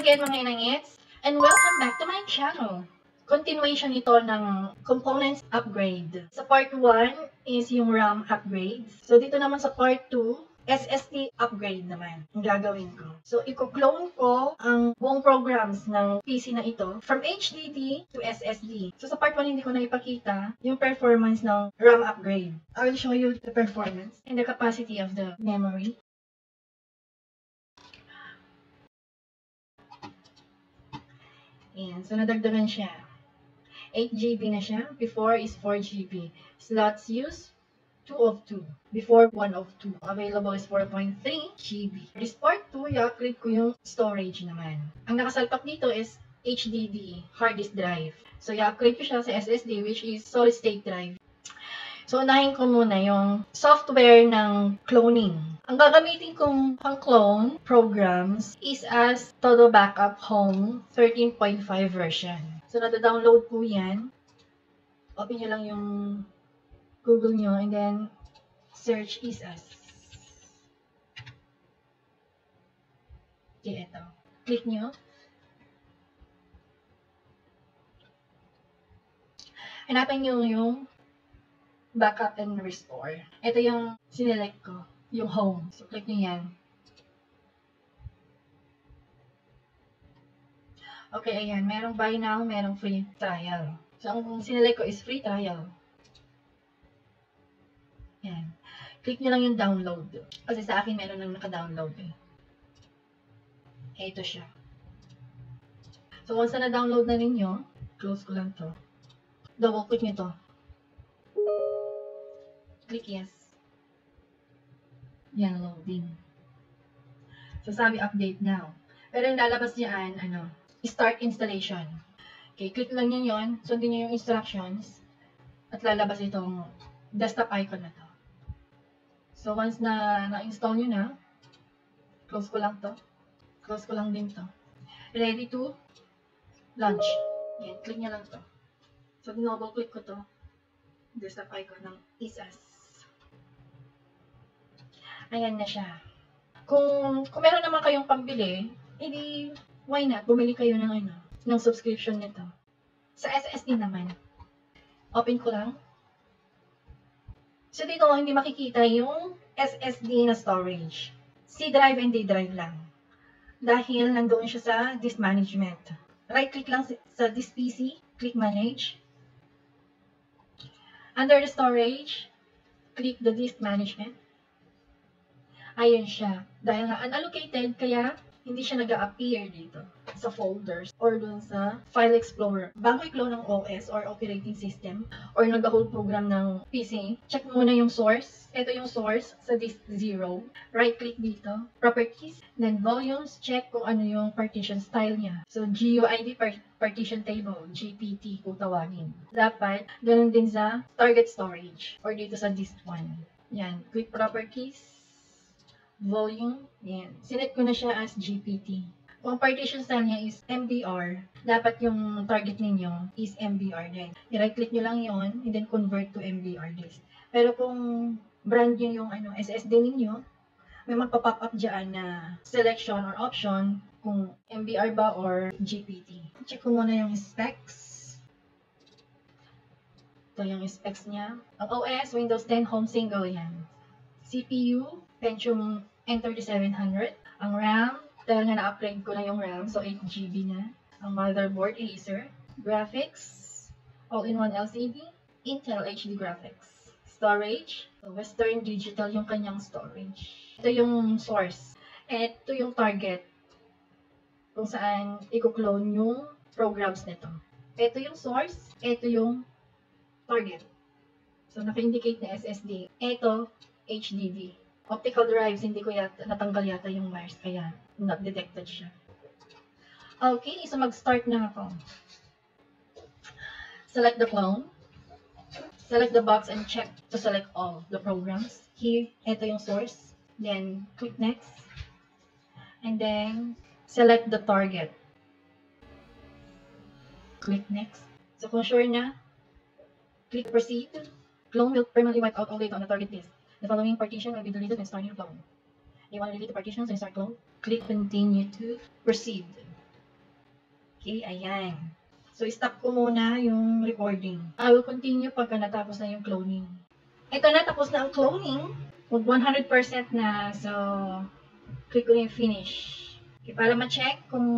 again mga inangits, and welcome back to my channel. Continuation ito ng components upgrade. Sa part 1 is yung RAM upgrades. So dito naman sa part 2, SSD upgrade naman ang gagawin ko. So, i-clone ko ang buong programs ng PC na ito from HDD to SSD. So, sa part 1 hindi ko na ipakita yung performance ng RAM upgrade. I will show you the performance and the capacity of the memory. Ayan. So, nadagdagan siya. 8 GB na siya. Before is 4 GB. Slots used, 2 of 2. Before, 1 of 2. Available is 4.3 GB. This part 2, i-upgrade ko yung storage naman. Ang nakasalpak dito is HDD, hard disk drive. So, i-upgrade ko siya sa SSD, which is solid state drive. So, unahin ko muna yung software ng cloning. Ang gagamitin kong pang-clone programs is as Todo Backup Home 13.5 version. So, nata-download po yan. Open nyo lang yung Google nyo and then search is as. Okay, ito. Click nyo. Hanapin nyo yung backup and restore. Ito yung sinelect ko, yung home. So, click nyo yan. Okay, ayan. Merong buy now, merong free trial. So, ang sinelect ko is free trial. Yan. Click nyo lang yung download. Kasi sa akin meron nang naka-download eh. Ito siya. So, once na na-download na ninyo, close ko lang to. Double click nyo to. Click yes. Yan, loading. So, sabi update now. Pero yung lalabas niyan, ano, start installation. Okay, click lang nyo yun. Sundin nyo yung instructions. At lalabas itong desktop icon na to. So, once na na-install nyo na, close ko lang to. Close ko lang din to. Ready to launch. Yan, click nyo lang to. So, double click ko to. Desktop icon ng ISAS. Ayan na siya. Kung, kung meron naman kayong pambili, edi, why not? Bumili kayo ng ano, ng subscription nito. Sa SSD naman. Open ko lang. So, dito hindi makikita yung SSD na storage. C drive and D drive lang. Dahil nandoon siya sa disk management. Right-click lang sa disk PC, click manage. Under the storage, click the disk management. Ayan siya. Dahil nga unallocated, kaya hindi siya nag-appear dito sa folders or dun sa File Explorer. Bago i-clone ng OS or operating system or nag-whole program ng PC, check muna yung source. Ito yung source sa disk 0. Right-click dito, Properties, then Volumes, check kung ano yung partition style niya. So, GUID par partition table, GPT kung tawagin. Dapat, ganun din sa target storage or dito sa disk 1. Yan, quick properties, volume, yan. Sinet ko na siya as GPT. Kung partition style niya is MBR, dapat yung target ninyo is MBR din. I-right-click nyo lang yon and then convert to MBR disk. Pero kung brand nyo yung ano, SSD ninyo, may magpa-pop up dyan na selection or option kung MBR ba or GPT. Check ko muna yung specs. Ito yung specs niya. OS, Windows 10 Home Single yan. CPU, Pentium N3700. Ang RAM, dahil nga na-upgrade ko na yung RAM, so 8GB na. Ang motherboard, Acer. Graphics, all-in-one LCD. Intel HD graphics. Storage, Western Digital yung kanyang storage. Ito yung source. Ito yung target kung saan i-clone yung programs nito. Ito yung source, ito yung target. So, naka-indicate na SSD. Ito, HDD. Optical drives, hindi ko yata, natanggal yata yung wires, kaya not detected siya. Okay, so mag-start na ako. Select the clone. Select the box and check to select all the programs. Here, ito yung source. Then, click next. And then, select the target. Click next. So, kung sure na, click proceed. Clone will permanently wipe out all data on the target disk. The following partition will be deleted when starting clone. You want to delete the partitions and start clone? Click continue to proceed. Okay, ayan. So, stop ko muna yung recording. I will continue pagka natapos na yung cloning. Ito na, tapos na ang cloning. Mag 100% na. So, click ko na yung finish. Okay, para ma-check kung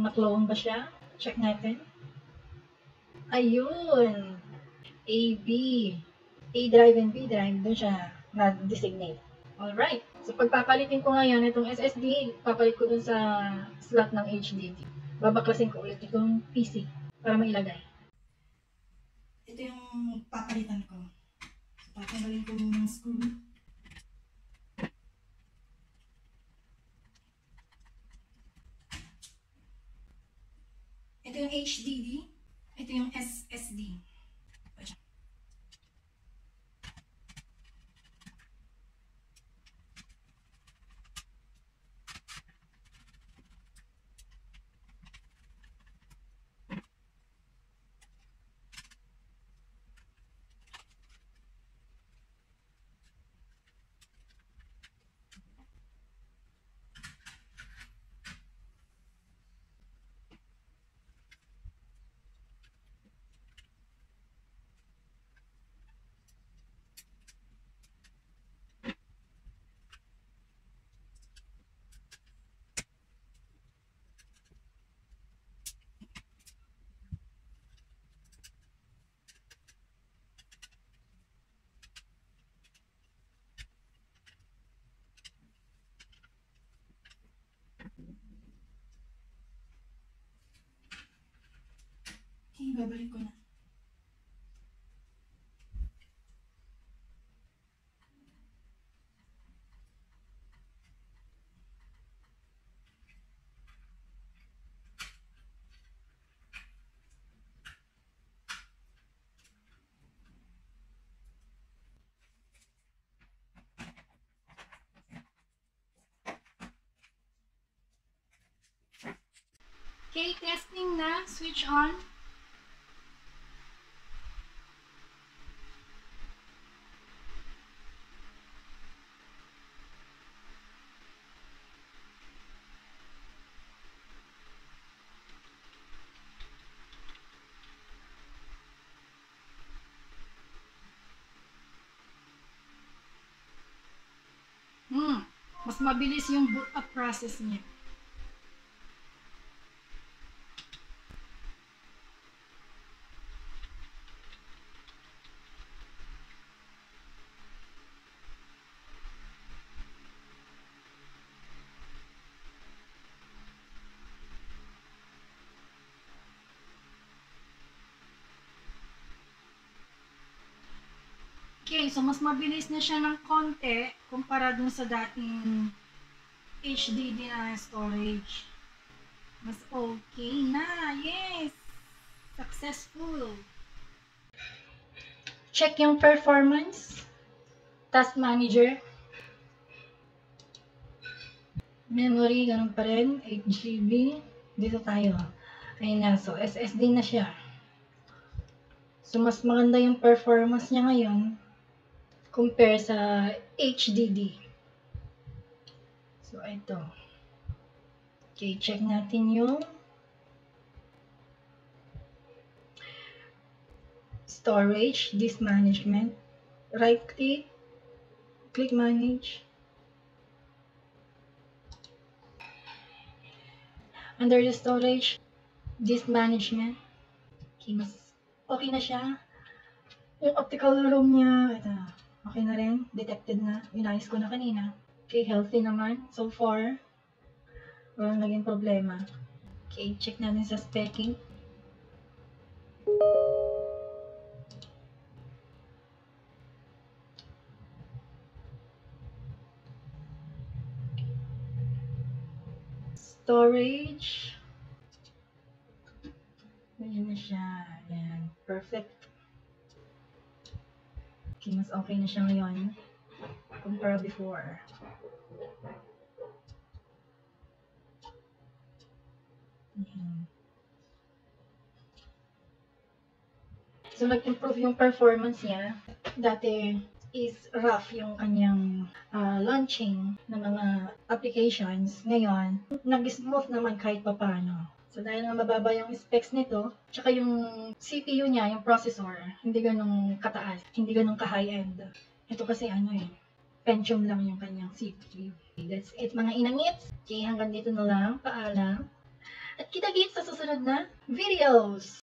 na-clone ba siya. Check natin. Ayun. A, B. A drive and B drive. Doon siya na-designate. Alright. So, pagpapalitin ko ngayon itong SSD, papalit ko dun sa slot ng HDD. Babaklasin ko ulit itong PC para mailagay. Ito yung papalitan ko. So, tatanggalin ko muna ng screw. Ito yung HDD. Ito yung SSD. Babalik. Okay, testing na. Switch on. Mabilis yung boot up process niya. Okay, so mas mabilis na siya ng konti kumpara dun sa dating HDD na storage. Mas okay na. Yes! Successful! Check yung performance. Task manager. Memory, ganun pa rin. 8GB. Dito tayo. Ayun na. So, SSD na siya. So, mas maganda yung performance niya ngayon compare sa HDD. So, ito. Okay, check natin yung storage, disk management. Right click, click manage. Under the storage, disk management. Okay, mas okay na siya. Yung optical room niya, ito. Okay na rin. Detected na. Inayos ko na kanina. Okay, healthy naman. So far, walang naging problema. Okay, check natin sa specking. Storage. Ayan na siya. Ayan. Perfect. Okay, mas okay na siya ngayon compare before. So, nag-improve yung performance niya. Dati, is rough yung kanyang ah, launching ng mga applications. Ngayon, nag-smooth naman kahit papano. So dahil nga mababa yung specs nito, tsaka yung CPU niya, yung processor, hindi ganun kataas, hindi ganun ka-high-end. Ito kasi ano eh, Pentium lang yung kanyang CPU. That's it mga inangits. Okay, hanggang dito na lang. Paalam. At kita-kits sa susunod na videos.